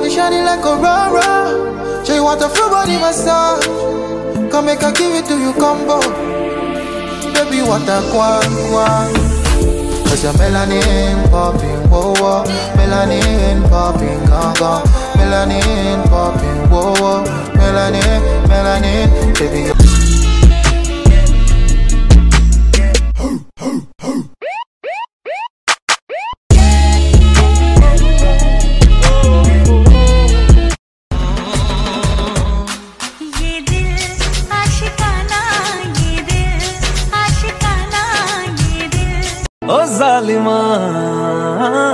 body shining like a aurora. Say you want a full body massage. Come make I give it to you combo. Baby, what a quang quang. Cause your melanin popping, whoa whoa. Melanin popping, gong. Melanin popping, whoa whoa. Melanin, melanin, baby. os alemães.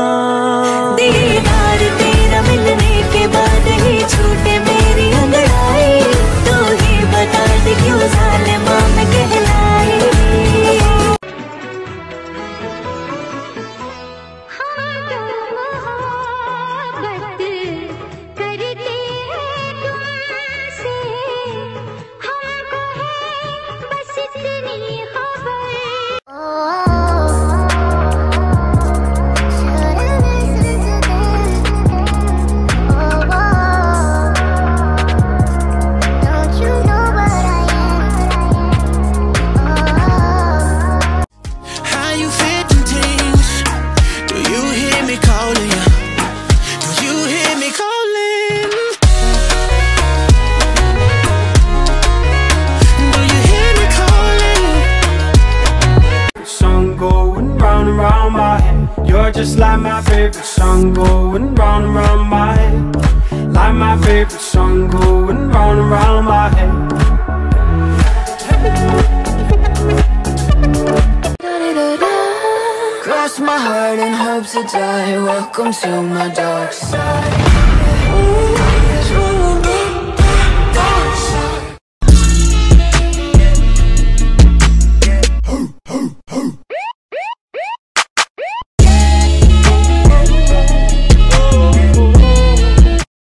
Song going round and round my head. You're just like my favorite song going round and round my head. Like my favorite song going round and round my head. Cross my heart and hope to die. Welcome to my dark side.